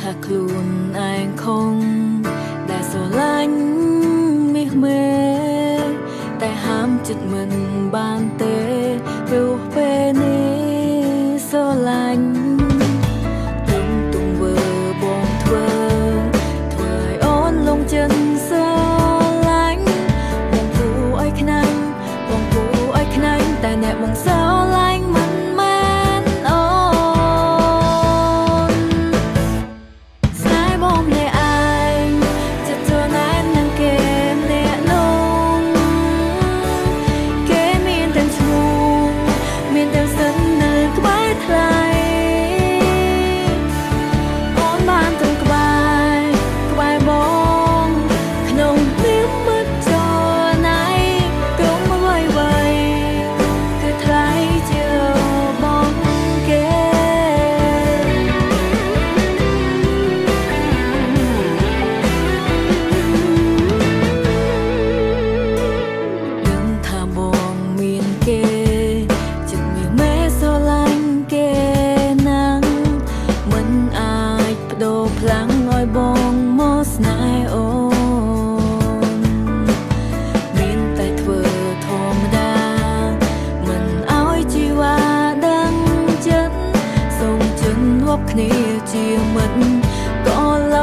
ថាខ្លួនឯងខំដែលស្រឡាញ់មាសមេតែហាមចិត្តមិនបានទេព្រោះពេលនេះស្រឡាញ់ទុំទុំវើបងធ្វើធ្វើឲ្យអូនលងចិត្តស្រឡាញ់បងគូឲ្យខ្នាញ់បងគូឲ្យខ្នាញ់តែអ្នកមកស្រឡាញ់ ក្បងមកស្នេហ៍អូនមានតែធ្វើធម្មតាមិនឲ្យជីវ៉ាដឹងចិត្តសូមជន់វប់គ្នាជាមិត្តក៏ឡ